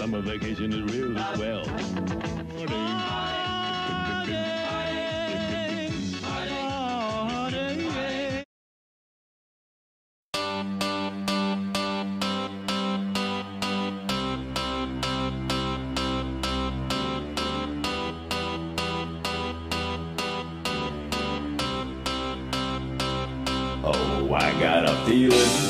Summer vacation is real swell. Oh, I got a feeling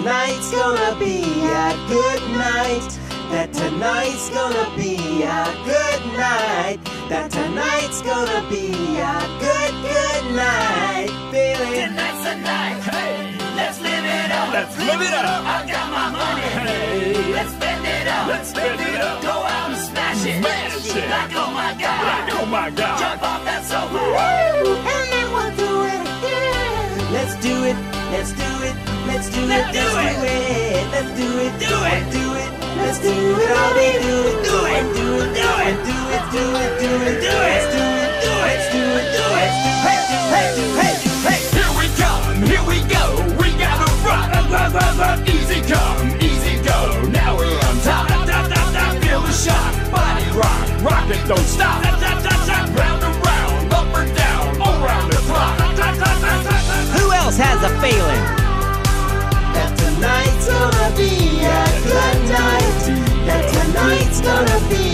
Tonight's gonna be a good night. That tonight's gonna be a good night. That tonight's gonna be a good, good night. Feeling. Tonight's the night. Hey, let's live it up. Let's live it up. I got my money. Hey. let's spend it up. Let's spend it up. Go out and smash it. Smash it. Like oh my god. Oh my God. Jump Let's do Let's it. do Let's it. do it. Let's do it. Do it. Do it. Let's do it. All we do it. Do it. Do it. Do it. Do it. Do it. Do it. Do it. Let's do it. Do it. Let's do it. Do it. Do it. Hey, hey, hey, hey. Here we come. Here we go. We gotta rock. rock, rock, rock. Easy come, easy go. Now we're on top. Feel the shock. Body rock. Rock it, don't stop. Be